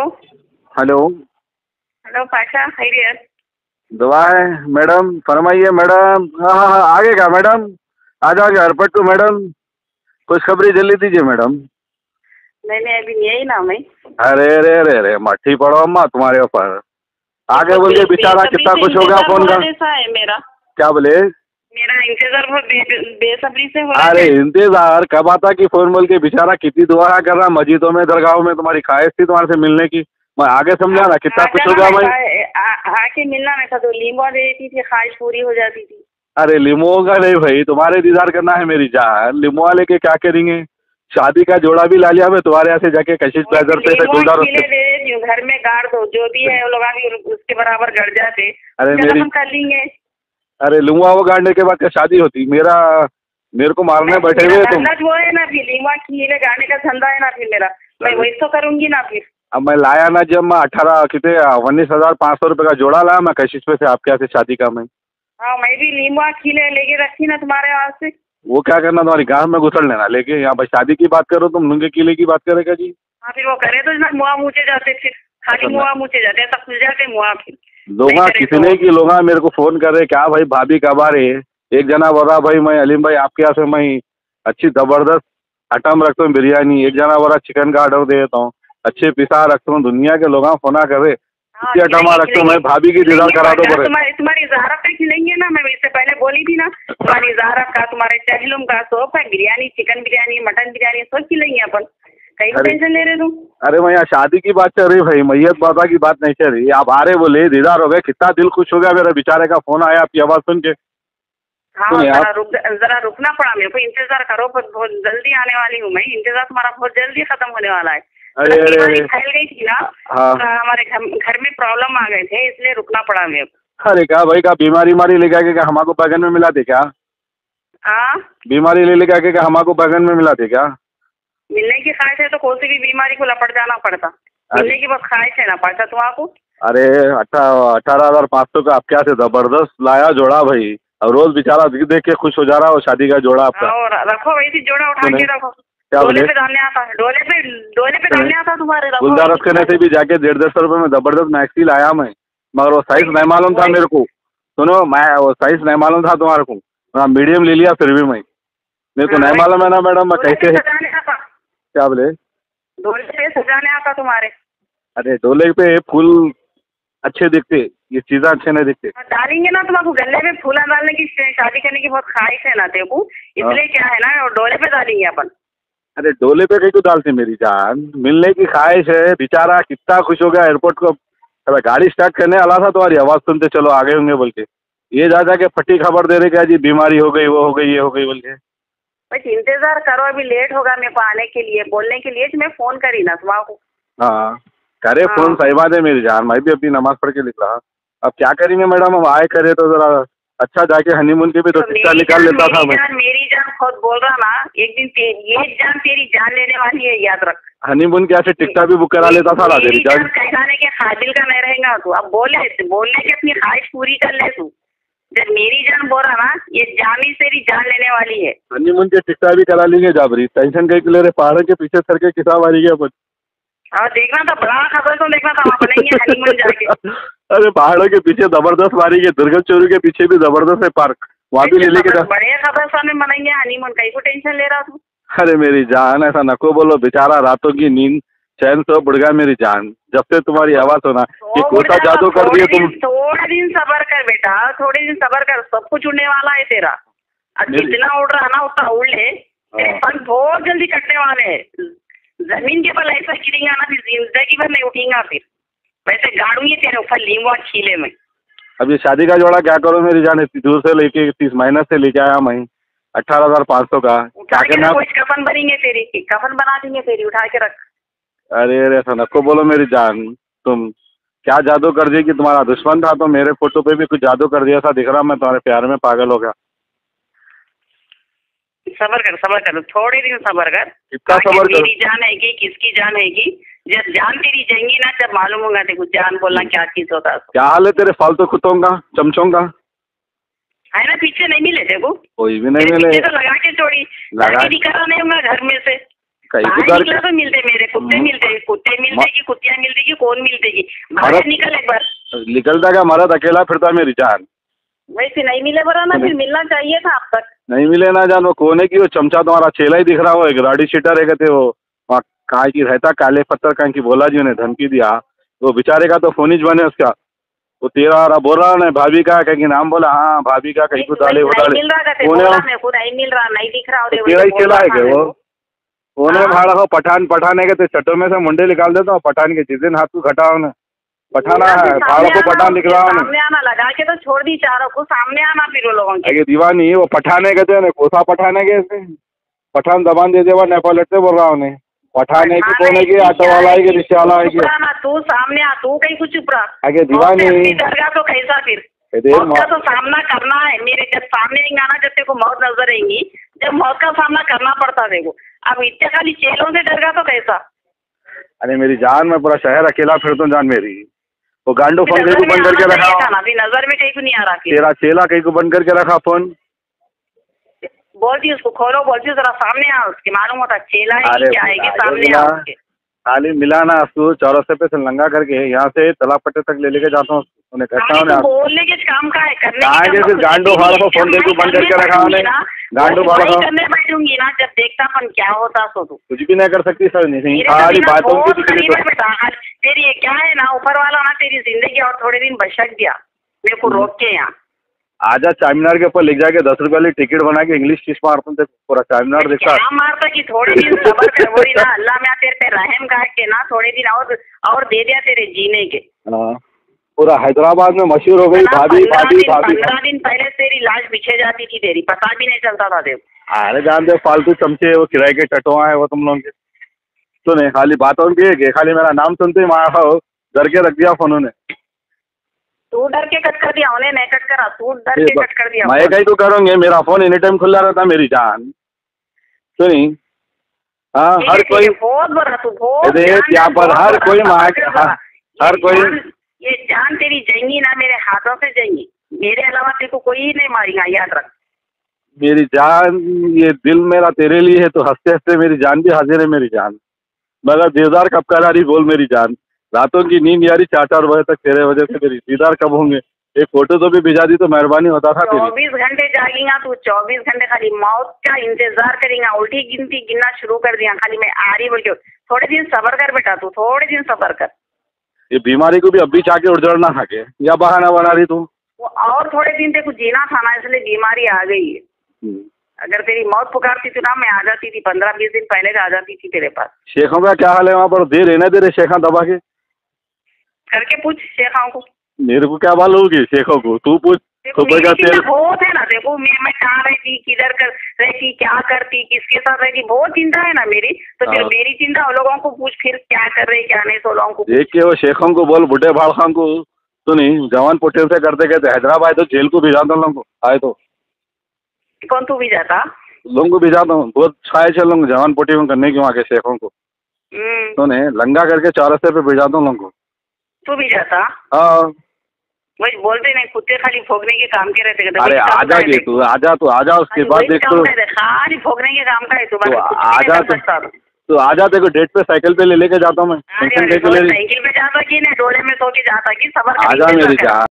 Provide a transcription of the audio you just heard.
Hello hello Pasha खैरियत दुआ है मैडम फरमाइए मैडम हाँ हाँ हाँ आगे क्या मैडम आ जाओ एयरपोर्ट को मैडम कुछ खबरी जल्दी दीजिए मैडम नहीं नहीं अभी यही ना मैं अरे अरे अरे अरे मट्टी पड़ो अम्मा तुम्हारे ऊपर। आगे बोलिए बेचारा कितना कुछ हो गया फ़ोन का। है क्या बोले? मेरा इंतज़ार बहुत बे- बेसब्री से हो अरे इंतज़ार? कब आता कि फ़ोन बोल के बेचारा कितनी दुआ कर रहा मस्जिदों में दरगाहों में तुम्हारी ख्वाहिश थी तुम्हारे से मिलने की। मैं आगे समझा ना कितना कुछ हो गया मैं आके मिलना में था तो दे देती थी ख्वाहिश पूरी हो जाती थी। अरे लिमो का नहीं भाई तुम्हारे दीदार करना है मेरी जान। लिमो लेके क्या करेंगे? शादी का जोड़ा भी ला लिया मैं तुम्हारे यहाँ से जाके कशिश प्लेजर पे गुलदार घर में गाड़ दो जो भी है वो लोग उसके बराबर गड़ जाते। अरे मेरी कर लेंगे। अरे लुआ वो गाड़ने के बाद क्या शादी होती? मेरा मेरे को मारने बैठे हुए तुम। जो है ना फिर लींबा खीले गाने का धंधा है ना फिर मेरा। मैं वही तो करूँगी ना फिर अब मैं लाया ना जब मैं अठारह कितने उन्नीस हज़ार पाँच सौ रुपये का जोड़ा लाया मैं कशिश पे से आपके यहाँ से शादी का मैं? हाँ मैं भी लींबा खीले लेके रखी ना तुम्हारे वहाँ से। वो क्या करना तुम्हारी गाँव में घुसल लेना? लेके यहाँ पर शादी की बात करो तुम लुंगे किले की बात करेगा जी। हाँ फिर वो करे तो ना मुआ मूचे जाते फिर खाली अच्छा, मुआ मूचे जाते ऐसा खुल जाते मुआ फिर। लोगा नहीं करे कितने तो- की लोगा मेरे को फ़ोन कर रहे क्या भाई भाभी कब आ रही है? एक जना बोल भाई मैं अलीम भाई आपके यहाँ से मैं अच्छी ज़बरदस्त आइटम रखता हूँ बिरयानी। एक जना बोल चिकन का ऑर्डर दे देता हूँ। अच्छे पिसा रखता हूँ दुनिया के लोग फोना कर हाँ, इतनी आइटम रखता हूँ मैं भाभी की दीदार करा दो बोले तुम्हारी तुम्हारी जहरा पे खिलेंगे ना मैं इससे पहले बोली थी ना तुम्हारी जहरा का तुम्हारे चहलुम का सब है बिरयानी चिकन बिरयानी मटन बिरयानी सब खिलेंगे अपन। अरे। टेंशन ले रहे तुम? अरे यहाँ शादी की बात चल रही भाई मैयत बाबा की बात नहीं चल रही। आप आ रहे बोले दीदार हो गए। कितना दिल खुश हो गया मेरे बेचारे का फ़ोन आया आपकी आवाज़ सुन के। हाँ जरा रुक जरा रुकना पड़ा मेरे को इंतज़ार करो पर बहुत जल्दी आने वाली हूँ मैं। इंतज़ार तुम्हारा बहुत जल्दी खत्म होने वाला है। अरे अरे अरे। फैल गई थी ना हाँ। तो हमारे घर में प्रॉब्लम आ गए थे इसलिए रुकना पड़ा मेरे को। अरे क्या भाई का बीमारी मारी लेके आके क्या हमारे बैगन में मिला थे क्या? हाँ। बीमारी ले लेके आके क्या हमारे बैगन में मिला थे क्या? मिलने की ख्वाहिश है तो कोई सी भी बीमारी को लपट जाना पड़ता। मिलने की बस ख्वाहिश है ना पड़ता। तुम्हारा अरे अठारह हज़ार पाँच सौ का आपके यहाँ से ज़बरदस्त लाया जोड़ा भाई। और रोज बेचारा देख के खुश हो जा रहा हो शादी का जोड़ा आपका। और रखो वैसी जोड़ा उठा के रखो। क्या डोले पे डालने आता है डोले पे डोले पे डालने आता तुम्हारे रखो। गुलदार वैसी रखने से भी जाके डेढ़ दस सौ रुपये में ज़बरदस्त मैक्सी लाया मैं। मगर वो साइज़ नहीं मालूम था मेरे को। सुनो मैं वो साइज़ नहीं मालूम था तुम्हारे को। मीडियम ले लिया फिर भी मैं। मेरे को हाँ, नहीं मालूम है ना मैडम मैं कैसे क्या बोले? डोले पे सजाने आता तुम्हारे। अरे डोले पे फूल अच्छे दिखते ये चीज़ें अच्छे नहीं दिखते। डालेंगे ना तुम्हारे गले में फूला डालने की शादी करने की बहुत ख्वाहिश है ना को। इसलिए क्या है ना डोले पे डालेंगे अपन। अरे डोले पे कहीं तो डालते मेरी जान? मिलने की ख्वाहिश है बेचारा कितना खुश हो गया एयरपोर्ट को। अरे गाड़ी स्टार्ट करने वाला था तुम्हारी आवाज़ सुनते चलो आगे होंगे बोल के। ये जा जा के फटी खबर दे रहे क्या जी बीमारी हो गई वो हो गई ये हो गई बोल के। बस इंतज़ार करो अभी लेट होगा मेरे को आने के लिए बोलने के लिए मैं फ़ोन करी ना तुम्हारा को। हाँ। करे हाँ। फ़ोन सही बात है मेरी जान मैं भी अपनी नमाज़ पढ़ के लिख रहा अब क्या करेंगे मैडम हम आए करे तो जरा अच्छा जाके हनीमून के भी तो मेरी निकाल लेता था मैं। जान मेरी जान खुद बोल रहा ना एक दिन तेरी ये जान तेरी जान लेने वाली है याद रख। हनीमून के ऐसे टिक्का भी बुक करा लेता था ना तेरी जान। कहलाने के काबिल का नहीं रहेगा तू अब बोले बोलने की अपनी ख्वाहिश पूरी कर ले तू। मेरी जान बोल रहा ना ये जान ही तेरी जान लेने वाली है। हनीमून के टिक्का भी करा लेंगे जाबरी। टेंशन कहीं के ले रहे पहाड़ों के पीछे सर के किसा मारी गया अपन और देखना था बड़ा खबर तो देखना था वहाँ बनेंगे हनीमून जाके। अरे पहाड़ों के पीछे ज़बरदस्त मारी है दुर्गम चोरी के पीछे भी ज़बरदस्त है पार्क। वहाँ भी ले लेके जा। बड़े खबरस्तान में मनाएँगे हनीमून कहीं को टेंशन ले रहा तू अरे मेरी जान ऐसा नको बोलो। बेचारा रातों की नींद चैन से बुढ़ गया मेरी जान। जब से तुम्हारी आवाज़ सुना कि तो बेटा, जादू कर दिए तुम। थोड़े दिन सबर कर बेटा थोड़े दिन सबर कर सब कुछ उड़ने वाला है तेरा। अब जितना उड़ रहा ना उतना उड़ ले। तेरे हाँ। बहुत जल्दी कटने वाले हैं। ज़मीन के बल ऐसा गिरेगा ना फिर ज़िंदगी भर नहीं उठेगा फिर। वैसे गाड़ूँगी तेरे ऊपर और खीले में। अब ये शादी का जोड़ा क्या करो मेरी जान इतनी दूर से लेके तीस महीने से लेके आया मैं। अठारह हज़ार पाँच सौ का। क्या करना कफन बनेंगे तेरी कफन बना देंगे तेरी उठा के रख। अरे अरे ऐसा नको बोलो मेरी जान तुम। क्या जादू कर दिया कि तुम्हारा दुश्मन था? तो मेरे फ़ोटो पे भी कुछ जादू कर दिया था दिख रहा? मैं तुम्हारे प्यार में पागल हो गया। सबर कर सबर कर। थोड़े दिन सबर कर। कितना सबर कर? मेरी जान है कि किसकी जान है कि? जब जान तेरी जाएँगी ना जब मालूम होगा तेरे को जान बोलना क्या चीज़ होता है क्या हाल है तेरे? फालतू कुत्तों का चमचों का है ना पीछे नहीं मिले देखो कोई भी नहीं मिले। तो लगा के छोड़ी। लगा- लगा दिखा नहीं होगा घर में से। कहीं बाहर निकला तो मिलते मेरे कुत्ते कुत्ते मिलते म- की कुत्तियाँ मिलती कौन मिलते की बाहर निकल एक बार। निकलता अकेला फिरता मेरी जान। वैसे नहीं मिले बरा ना फिर मिलना चाहिए था अब तक। नहीं मिले ना जान वो कोने की वो चमचा तुम्हारा चेला ही दिख रहा हो एक राडी शीटर है कहते वो। वहाँ कहाँ की रहता काले पत्थर कहाँ की बोला जी उन्हें धमकी दिया। वो बेचारे का तो फ़ोन ही बने उसका वो तेरा रहा बोल रहा ना भाभी का कहीं नाम बोला हाँ भाभी का कहीं को डाले वो डाले मिल रहा नहीं मिल रहा नहीं दिख रहा तेरा ही चेला है वो? को। उन्हें हाँ। भाड़ा हो पठान पठान है कहते चट्टों में से मुंडे निकाल देता हूँ पठान के जिस दिन हाथ को घटाओ ना पठाना है भाड़ा को पठान हूँ सामने आना लगा के तो छोड़ दी चारों को सामने आना फिर वो लोगों के। दीवानी वो पठान है कहते हैं ना कोसा पठान है कैसे पठान दबान दे देवा नेपाल से बोल रहा हूँ पठान है कि कौन है कि ऑटो वाला है कि रिक्शा वाला है? कि ना तू सामने आ तू कहीं कुछ चुप रहा आगे दीवानी। से दरगाह तो कैसा फिर? मौत का तो सामना करना है मेरे जब सामने आएँगे ना जब तेरे को मौत नज़र आएँगी जब मौत का सामना करना पड़ता देखो अब इतने खाली चेलों से डरगा तो कैसा? अरे मेरी जान में पूरा शहर अकेला फिरता हूँ जान मेरी। वो गांडो फ़ोन कहीं को बंद करके रखा। अभी नज़र में कहीं को नहीं आ रहा फिर तेरा चेला कहीं को बंद करके रखा फ़ोन। बोलती उसको खोलो बोलती जरा सामने आ उसके मालूम होता चेला है क्या है कि सामने आ उसके। खाली मिला ना तू चौरस्ते पे से लंगा करके यहाँ से तलापट्टे तक ले लेके जाता हूँ। उन्हें कहता हूँ तो बोलने के काम का है करने कहाँ के के फिर तो गांडो को फ़ोन बंद करके रखा उन्हें। गांडो को- करने बैठूँगी ना जब देखता अपन क्या होता सो तू कुछ भी नहीं कर सकती सर नहीं सारी बातों की तो तेरी ये क्या है ना ऊपर वाला ना तेरी ज़िंदगी और थोड़े दिन बशक दिया मेरे को हम्म। रोक के यहाँ। आजा चार के ऊपर ले जाके दस रुपए वाली टिकट बना के इंग्लिश टीच मारता देखो, पूरा चार देखता क्या मारता कि थोड़े दिन सबर कर वही ना अल्लाह मैं तेरे पे रहम का के ना थोड़े दिन और और दे दिया तेरे जीने के। हाँ, पूरा हैदराबाद में मशहूर हो गई भाभी भाभी भाभी। पंद्रह दिन पहले तेरी लाश बिछे जाती थी तेरी पता भी नहीं चलता था देव अरे जान दे फालतू चमचे वो किराए के टटुआ है वो तुम लोग के। सुने खाली बातों की है खाली मेरा नाम सुनते ही मारा हो डर के रख दिया फ़ोन ने। तू डर के कट कर दिया उन्हें नहीं कट करा तू डर के कट कर दिया। मैं कहीं तो करूँगी मेरा फ़ोन एनी टाइम खुला रहता मेरी जान। सुनी हाँ हर कोई बहुत बड़ा तू बहुत यहाँ पर हर कोई माँ- हाँ, हर कोई- ये जान तेरी जाएँगी ना मेरे हाथों से जाएँगी मेरे अलावा तेरे को कोई नहीं मारेगा याद रख। मेरी जान ये दिल मेरा तेरे लिए है तो हँसते हँसते मेरी जान भी हाजिर है मेरी जान। मगर दीदार कब करा रही बोल मेरी जान। रातों की नींद यारी चार चार बजे तक तेरे वजह से मेरी दीदार कब होंगे? एक फ़ोटो तो भी भिजा दी तो मेहरबानी होता था चौबीस घंटे जागेगा तू चौबीस घंटे खाली मौत का इंतज़ार करेगा उल्टी गिनती गिनना शुरू कर दिया खाली मैं आ रही बोल के थोड़े दिन सबर कर बेटा तू थोड़े दिन सबर कर। ये बीमारी को भी अभी चाहे उड़जड़ ना खाके या बहाना बना रही तू। वो और थोड़े दिन तेरे को जीना था ना इसलिए बीमारी आ गई है। हम्म। अगर तेरी मौत पुकारती थी ना मैं आ जाती थी पंद्रह बीस दिन पहले आ जाती थी तेरे पास। शेखों का क्या हाल है वहाँ पर? दे रहे ना दे रहे शेखा दबा के। करके पूछ शेखाओं को। मेरे को क्या मालूम होगी शेखों को? तू पूछ। देखो सुबह मेरी चिंता बहुत है ना देखो मैं मैं कहाँ रहती किधर कर रहती क्या करती किसके साथ रहती बहुत चिंता है ना मेरी। तो फिर हाँ। मेरी चिंता उन लोगों को पूछ फिर क्या कर रहे क्या नहीं सो लोगों को देख के वो शेखों को बोल बुढ़े भाड़ खान को सुनी जवान पोटे से करते कहते हैदराबाद तो जेल को भिजा दो लोगों को आए तो। कौन तू भी जाता? लोगों को भिजा दो बहुत छाए चल लोग जवान पोटी में करने की वहाँ के शेखों को। हम्म, सुने लंगा करके चौरस्ते पे भिजा दो लोगों को। तू भी जाता? हाँ। वही बोलते नहीं कुत्ते खाली फोकने के काम के रहते अरे आ जा है तू आजा तू आजा उसके बाद देख। तो है देख, खाली फोकने के काम का है तू तो आजा तो तू। तो आजा तेरे को डेट पे साइकिल पे ले लेके जाता हूँ मैं। बोल, रही साइकिल पे जाता कि नहीं डोले में सो के जाता कि सबर जा मेरी जान